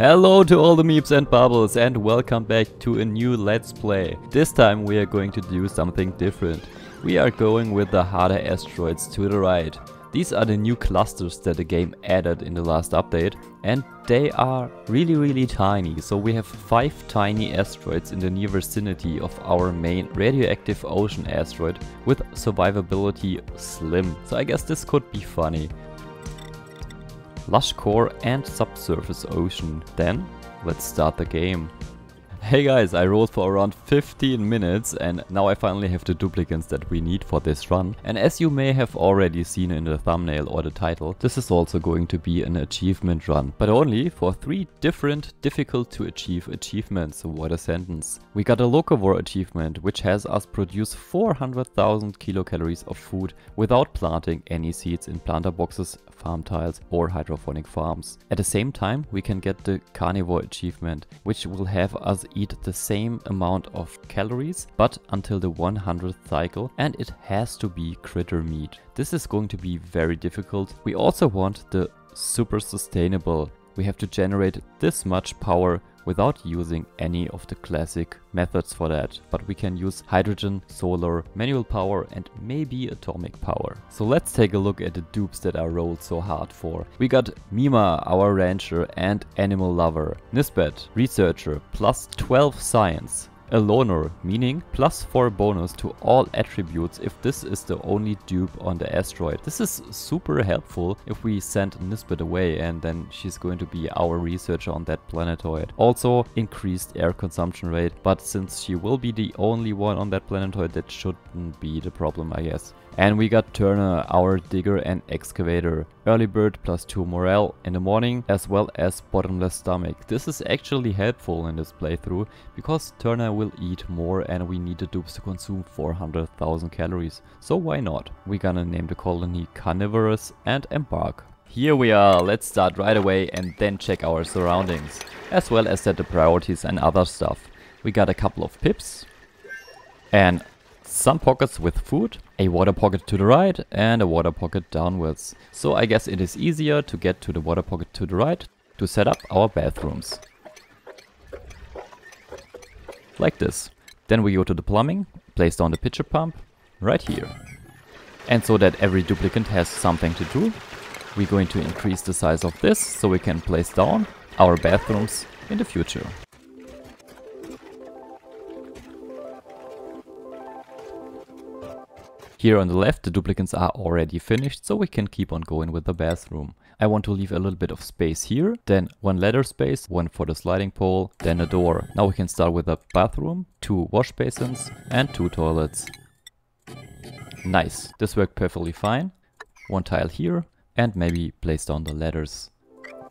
Hello to all the meeps and bubbles and welcome back to a new let's play. This time we are going to do something different. We are going with the harder asteroids to the right. These are the new clusters that the game added in the last update and they are really really tiny. So we have 5 tiny asteroids in the near vicinity of our main radioactive ocean asteroid with survivability slim. So I guess this could be funny lush core and subsurface ocean. Then, let's start the game. Hey guys, I rolled for around 15 minutes and now I finally have the duplicants that we need for this run. And as you may have already seen in the thumbnail or the title, this is also going to be an achievement run. But only for three different difficult to achieve achievements, what a sentence. We got a locavore achievement which has us produce 400,000 kilocalories of food without planting any seeds in planter boxes farm tiles or hydroponic farms. At the same time we can get the carnivore achievement which will have us eat the same amount of calories but until the 100th cycle and it has to be critter meat. This is going to be very difficult. We also want the super sustainable. We have to generate this much power without using any of the classic methods for that. But we can use hydrogen, solar, manual power and maybe atomic power. So let's take a look at the dupes that I rolled so hard for. We got Mima, our rancher and animal lover. Nisbet, researcher, plus 12 science a loner, meaning plus 4 bonus to all attributes if this is the only dupe on the asteroid. This is super helpful if we send Nisbet away and then she's going to be our researcher on that planetoid. Also increased air consumption rate, but since she will be the only one on that planetoid that shouldn't be the problem I guess. And we got Turner, our digger and excavator. Early bird plus 2 morale in the morning as well as bottomless stomach. This is actually helpful in this playthrough because Turner will eat more and we need the dupes to consume 400,000 calories. So why not? We're gonna name the colony Carnivorous and embark. Here we are, let's start right away and then check our surroundings. As well as set the priorities and other stuff. We got a couple of pips. And some pockets with food, a water pocket to the right and a water pocket downwards. So I guess it is easier to get to the water pocket to the right to set up our bathrooms. Like this. Then we go to the plumbing, place down the pitcher pump, right here. And so that every duplicant has something to do, we're going to increase the size of this so we can place down our bathrooms in the future. Here on the left the duplicants are already finished so we can keep on going with the bathroom. I want to leave a little bit of space here, then one ladder space, one for the sliding pole, then a door. Now we can start with a bathroom, two wash basins and two toilets. Nice, this worked perfectly fine. One tile here and maybe place down the ladders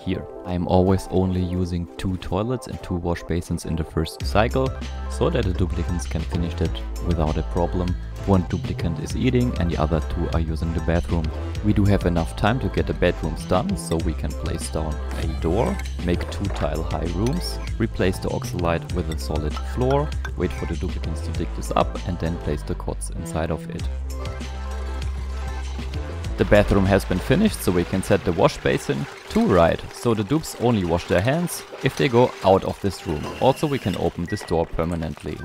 here. I'm always only using two toilets and two wash basins in the first cycle, so that the duplicants can finish that without a problem. One duplicant is eating and the other two are using the bathroom. We do have enough time to get the bedrooms done, so we can place down a door, make two tile high rooms, replace the oxylite with a solid floor, wait for the duplicants to dig this up and then place the cots inside of it. The bathroom has been finished, so we can set the wash basin to right, so the dupes only wash their hands if they go out of this room. Also we can open this door permanently.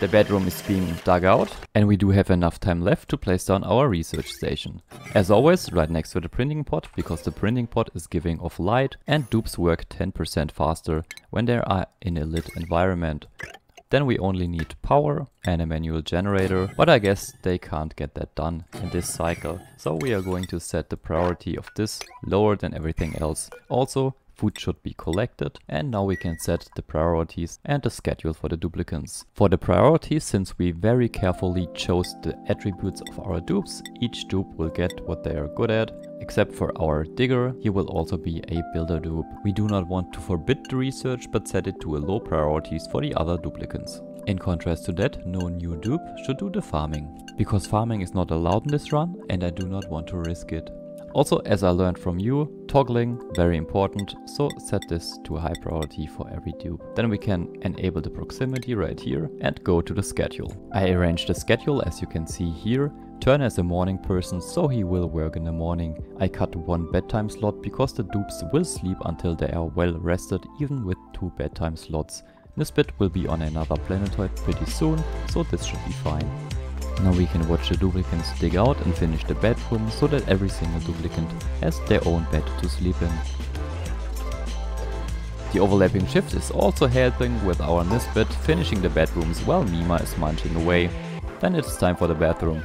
The bedroom is being dug out and we do have enough time left to place down our research station. As always, right next to the printing pod, because the printing pod is giving off light and dupes work 10% faster when they are in a lit environment. Then we only need power and a manual generator, but I guess they can't get that done in this cycle. So we are going to set the priority of this lower than everything else. Also, food should be collected and now we can set the priorities and the schedule for the duplicates. For the priorities, since we very carefully chose the attributes of our dupes, each dupe will get what they are good at Except for our digger, he will also be a builder dupe. We do not want to forbid the research but set it to a low priorities for the other duplicates. In contrast to that, no new dupe should do the farming. Because farming is not allowed in this run and I do not want to risk it. Also, as I learned from you, toggling, very important, so set this to a high priority for every dupe. Then we can enable the proximity right here and go to the schedule. I arranged the schedule as you can see here Turner is a morning person, so he will work in the morning. I cut one bedtime slot because the dupes will sleep until they are well rested even with two bedtime slots. Nisbet will be on another planetoid pretty soon, so this should be fine. Now we can watch the duplicants dig out and finish the bedroom so that every single duplicant has their own bed to sleep in. The overlapping shift is also helping with our Nisbet finishing the bedrooms while Mima is munching away. Then it is time for the bathroom.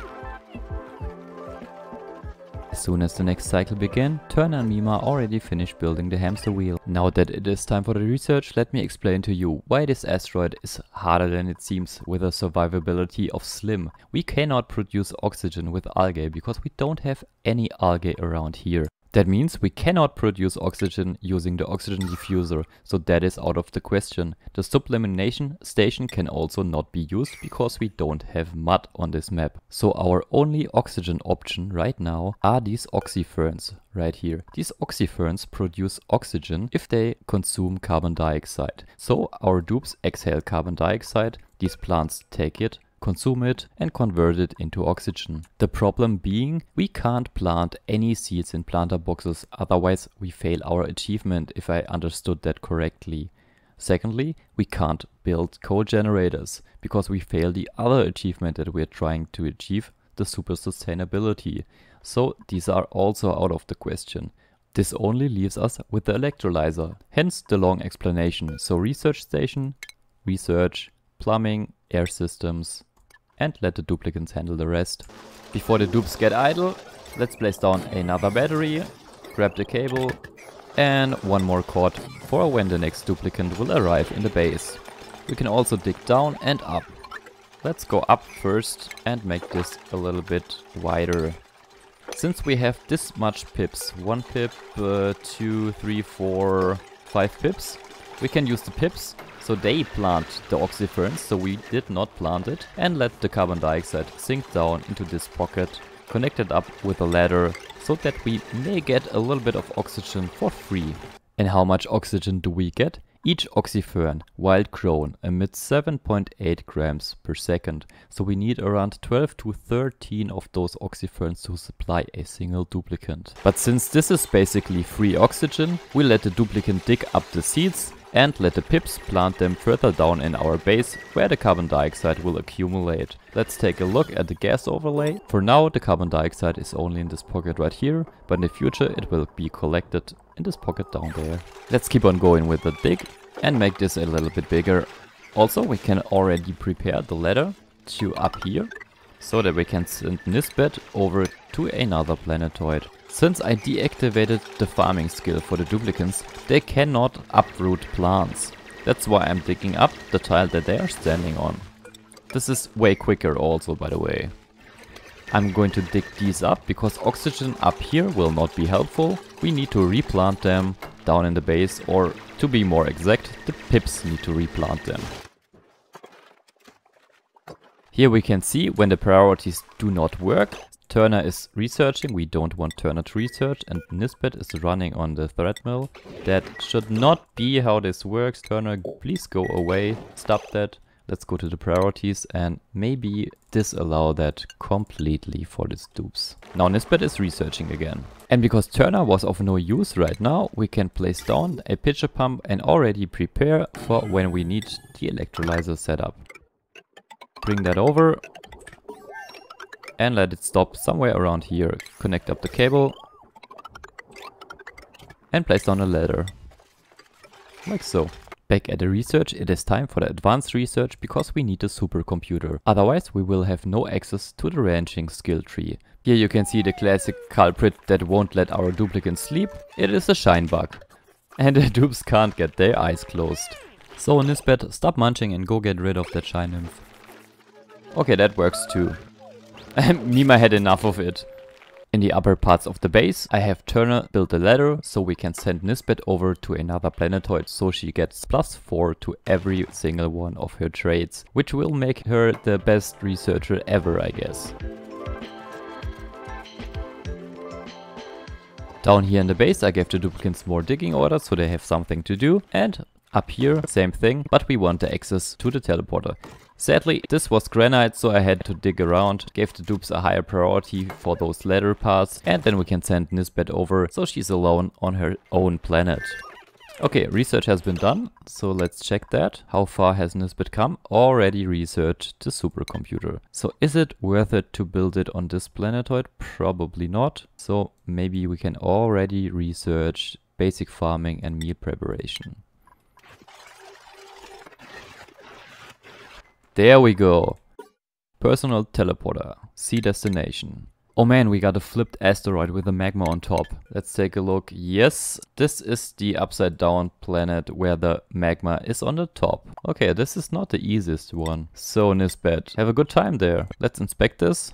As soon as the next cycle began, Turner and Mima already finished building the hamster wheel. Now that it is time for the research, let me explain to you why this asteroid is harder than it seems with a survivability of Slim. We cannot produce oxygen with algae because we don't have any algae around here. That means we cannot produce oxygen using the oxygen diffuser, so that is out of the question. The sublimination station can also not be used because we don't have mud on this map. So our only oxygen option right now are these oxyferns right here. These oxyferns produce oxygen if they consume carbon dioxide. So our dupes exhale carbon dioxide, these plants take it consume it and convert it into oxygen. The problem being we can't plant any seeds in planter boxes otherwise we fail our achievement if I understood that correctly. Secondly, we can't build coal generators because we fail the other achievement that we're trying to achieve, the super sustainability. So these are also out of the question. This only leaves us with the electrolyzer, hence the long explanation. So research station, research, plumbing, air systems, and let the duplicants handle the rest. Before the dupes get idle, let's place down another battery, grab the cable and one more cord for when the next duplicant will arrive in the base. We can also dig down and up. Let's go up first and make this a little bit wider. Since we have this much pips, one pip, uh, two, three, four, five pips, we can use the pips so they plant the oxyferns, so we did not plant it, and let the carbon dioxide sink down into this pocket, connect it up with a ladder, so that we may get a little bit of oxygen for free. And how much oxygen do we get? Each oxyfern, wild grown, emits 7.8 grams per second, so we need around 12 to 13 of those oxyferns to supply a single duplicant. But since this is basically free oxygen, we let the duplicant dig up the seeds and let the pips plant them further down in our base where the carbon dioxide will accumulate. Let's take a look at the gas overlay. For now the carbon dioxide is only in this pocket right here, but in the future it will be collected in this pocket down there. Let's keep on going with the dig and make this a little bit bigger. Also we can already prepare the ladder to up here so that we can send Nisbet over to another planetoid. Since I deactivated the farming skill for the duplicants, they cannot uproot plants. That's why I'm digging up the tile that they are standing on. This is way quicker also, by the way. I'm going to dig these up because oxygen up here will not be helpful. We need to replant them down in the base or to be more exact, the pips need to replant them. Here we can see when the priorities do not work, Turner is researching, we don't want Turner to research, and Nisbet is running on the threadmill. That should not be how this works. Turner, please go away, stop that. Let's go to the priorities and maybe disallow that completely for the dupes. Now Nisbet is researching again. And because Turner was of no use right now, we can place down a pitcher pump and already prepare for when we need the electrolyzer setup. Bring that over, and let it stop somewhere around here. Connect up the cable and place down a ladder. Like so. Back at the research, it is time for the advanced research because we need a supercomputer. Otherwise we will have no access to the ranching skill tree. Here you can see the classic culprit that won't let our duplicants sleep. It is a shine bug. And the dupes can't get their eyes closed. So Nisbet, stop munching and go get rid of that shine nymph. Okay, that works too. Mima had enough of it. In the upper parts of the base, I have Turner build a ladder so we can send Nisbet over to another planetoid so she gets plus 4 to every single one of her traits, which will make her the best researcher ever I guess. Down here in the base I gave the duplicants more digging orders so they have something to do and up here same thing but we want the access to the teleporter. Sadly, this was granite, so I had to dig around, gave the dupes a higher priority for those ladder parts, and then we can send Nisbet over so she's alone on her own planet. Okay, research has been done, so let's check that. How far has Nisbet come? Already researched the supercomputer. So is it worth it to build it on this planetoid? Probably not. So maybe we can already research basic farming and meal preparation. There we go. Personal teleporter. See destination. Oh man, we got a flipped asteroid with a magma on top. Let's take a look. Yes, this is the upside down planet where the magma is on the top. Okay, this is not the easiest one. So Nisbet, have a good time there. Let's inspect this.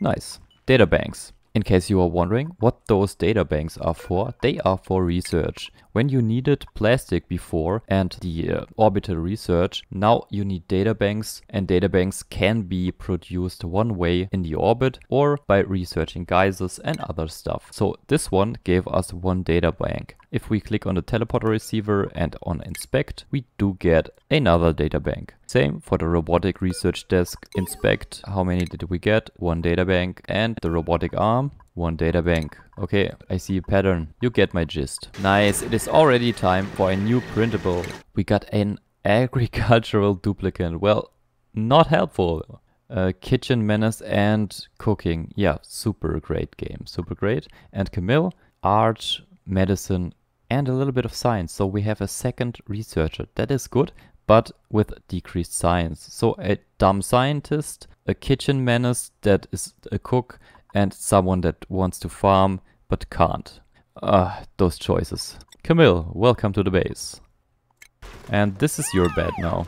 Nice. Databanks. In case you are wondering what those databanks are for, they are for research. When you needed plastic before and the uh, orbital research, now you need databanks and databanks can be produced one way in the orbit or by researching geysers and other stuff. So this one gave us one data bank. If we click on the teleporter receiver and on inspect, we do get another data bank. Same for the robotic research desk. Inspect, how many did we get? One data bank. And the robotic arm, one data bank. Okay, I see a pattern. You get my gist. Nice, it is already time for a new printable. We got an agricultural duplicant. Well, not helpful. Uh, kitchen menace and cooking. Yeah, super great game. Super great. And Camille, art, medicine, and a little bit of science. So we have a second researcher. That is good, but with decreased science. So a dumb scientist, a kitchen menace that is a cook, and someone that wants to farm but can't. Ah, uh, those choices. Camille, welcome to the base. And this is your bed now.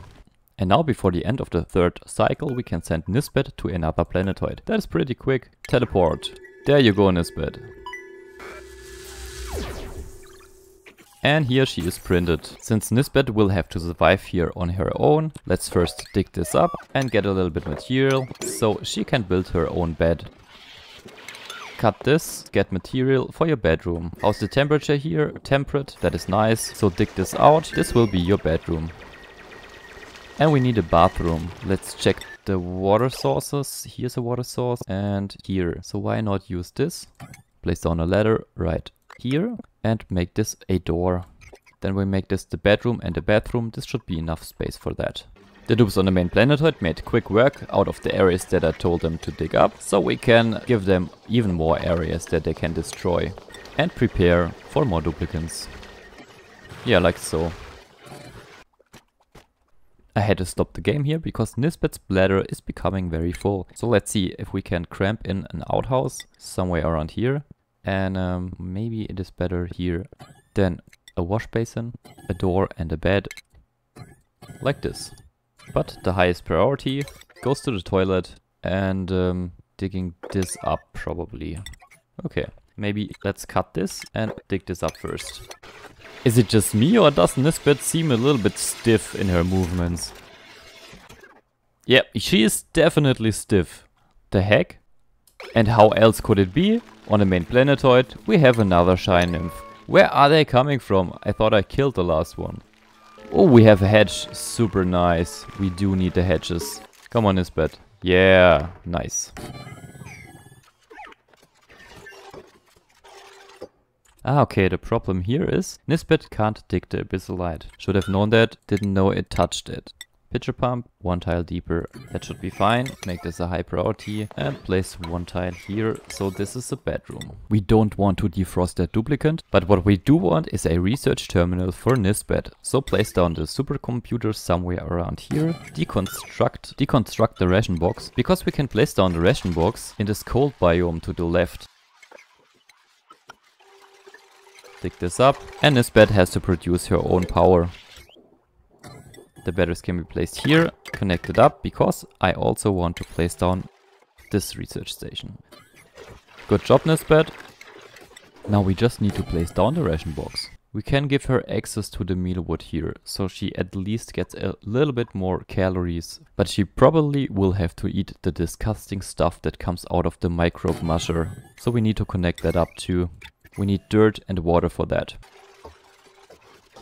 And now before the end of the third cycle we can send Nisbet to another planetoid. That is pretty quick. Teleport. There you go Nisbet. And here she is printed. Since Nisbet will have to survive here on her own, let's first dig this up and get a little bit material so she can build her own bed. Cut this, get material for your bedroom. How's the temperature here? Temperate, that is nice. So dig this out, this will be your bedroom. And we need a bathroom. Let's check the water sources. Here's a water source and here. So why not use this? Place down a ladder right here and make this a door. Then we make this the bedroom and the bathroom. This should be enough space for that. The dupes on the main planetoid made quick work out of the areas that I told them to dig up, so we can give them even more areas that they can destroy and prepare for more duplicants. Yeah, like so. I had to stop the game here because Nisbet's bladder is becoming very full. So let's see if we can cramp in an outhouse somewhere around here. And um, maybe it is better here. Then a wash basin, a door and a bed. Like this. But the highest priority goes to the toilet and um, digging this up probably. Okay, maybe let's cut this and dig this up first. Is it just me or does Nisbet seem a little bit stiff in her movements? Yep, she is definitely stiff. The heck? And how else could it be? On the main planetoid, we have another Shy Nymph. Where are they coming from? I thought I killed the last one. Oh, we have a hedge. Super nice. We do need the hedges. Come on, Nisbet. Yeah, nice. Ah, okay, the problem here is Nisbet can't dig the Abyssalite. Should have known that, didn't know it touched it. Pitcher pump, one tile deeper. That should be fine. Make this a high priority and place one tile here. So this is a bedroom. We don't want to defrost that duplicant, but what we do want is a research terminal for Nisbet. So place down the supercomputer somewhere around here. Deconstruct, deconstruct the ration box because we can place down the ration box in this cold biome to the left. Dig this up and Nisbet has to produce her own power. The batteries can be placed here, connected up, because I also want to place down this research station. Good job, Nisbet. Now we just need to place down the ration box. We can give her access to the mealwood here, so she at least gets a little bit more calories. But she probably will have to eat the disgusting stuff that comes out of the microbe musher. So we need to connect that up too. We need dirt and water for that.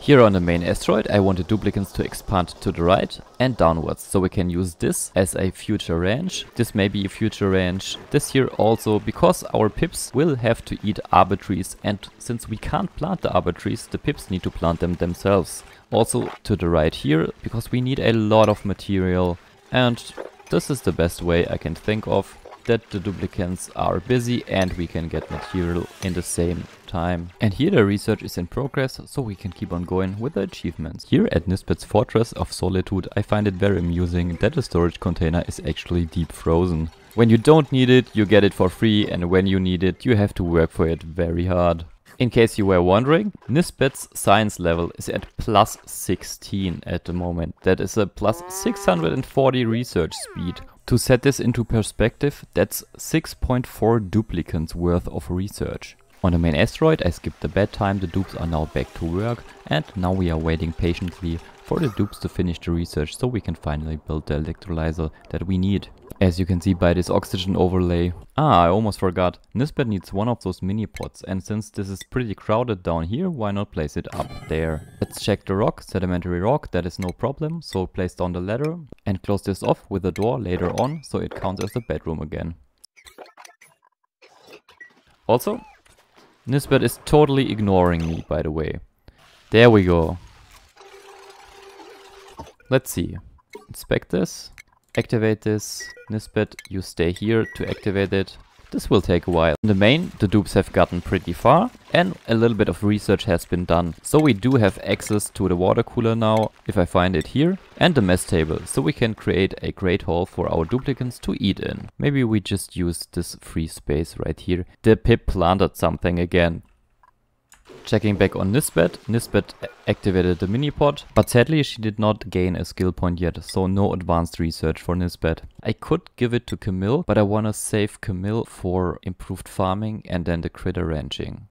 Here on the main asteroid I want the duplicants to expand to the right and downwards so we can use this as a future range. This may be a future range. This here also because our pips will have to eat arbor trees and since we can't plant the arbor trees the pips need to plant them themselves. Also to the right here because we need a lot of material and this is the best way I can think of that the duplicants are busy and we can get material in the same time. And here the research is in progress, so we can keep on going with the achievements. Here at Nisbet's Fortress of Solitude, I find it very amusing that the storage container is actually deep frozen. When you don't need it, you get it for free, and when you need it, you have to work for it very hard. In case you were wondering, Nisbet's science level is at plus 16 at the moment. That is a plus 640 research speed. To set this into perspective, that's 6.4 duplicants worth of research. On the main asteroid I skipped the bedtime, the dupes are now back to work and now we are waiting patiently for the dupes to finish the research so we can finally build the electrolyzer that we need. As you can see by this oxygen overlay. Ah, I almost forgot. Nisbet needs one of those mini pods and since this is pretty crowded down here, why not place it up there? Let's check the rock, sedimentary rock, that is no problem. So place down the ladder and close this off with a door later on so it counts as a bedroom again. Also, Nisbet is totally ignoring me, by the way. There we go. Let's see. Inspect this. Activate this. Nisbet, you stay here to activate it. This will take a while. In the main, the dupes have gotten pretty far and a little bit of research has been done. So we do have access to the water cooler now, if I find it here, and the mess table, so we can create a great hall for our duplicants to eat in. Maybe we just use this free space right here. The pip planted something again. Checking back on Nisbet, Nisbet activated the mini-pod, but sadly she did not gain a skill point yet, so no advanced research for Nisbet. I could give it to Camille, but I wanna save Camille for improved farming and then the critter ranching.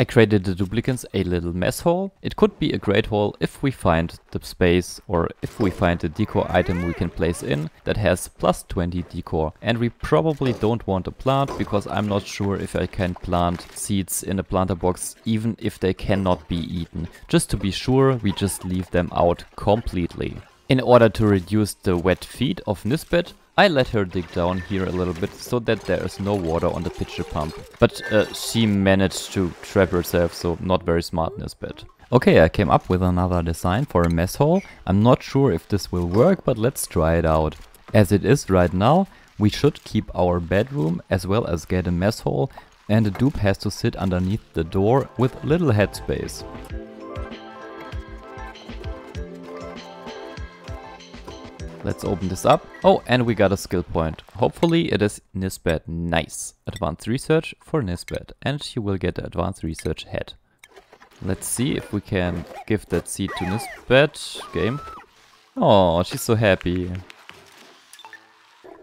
I created the duplicants a little mess hall. It could be a great hall if we find the space or if we find a decor item we can place in that has plus 20 decor. And we probably don't want a plant because I'm not sure if I can plant seeds in a planter box even if they cannot be eaten. Just to be sure, we just leave them out completely. In order to reduce the wet feet of Nisbet, I let her dig down here a little bit so that there is no water on the pitcher pump. But uh, she managed to trap herself, so not very smart in this bit. Okay, I came up with another design for a mess hall. I'm not sure if this will work, but let's try it out. As it is right now, we should keep our bedroom as well as get a mess hall and the dupe has to sit underneath the door with little headspace. Let's open this up. Oh, and we got a skill point. Hopefully it is Nisbet. Nice. Advanced research for Nisbet. And she will get advanced research head. Let's see if we can give that seed to Nisbet. Game. Oh, she's so happy.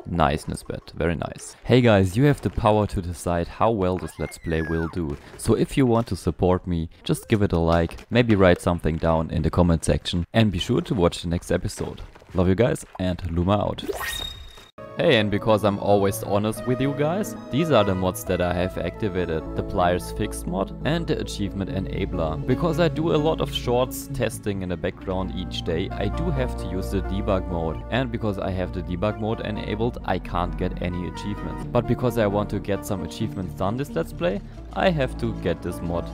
Nice, Nisbet. Very nice. Hey guys, you have the power to decide how well this Let's Play will do. So if you want to support me, just give it a like, maybe write something down in the comment section and be sure to watch the next episode. Love you guys and Luma out. Hey, and because I'm always honest with you guys, these are the mods that I have activated. The Pliers Fixed mod and the Achievement Enabler. Because I do a lot of shorts testing in the background each day, I do have to use the debug mode. And because I have the debug mode enabled, I can't get any achievements. But because I want to get some achievements done this let's play, I have to get this mod.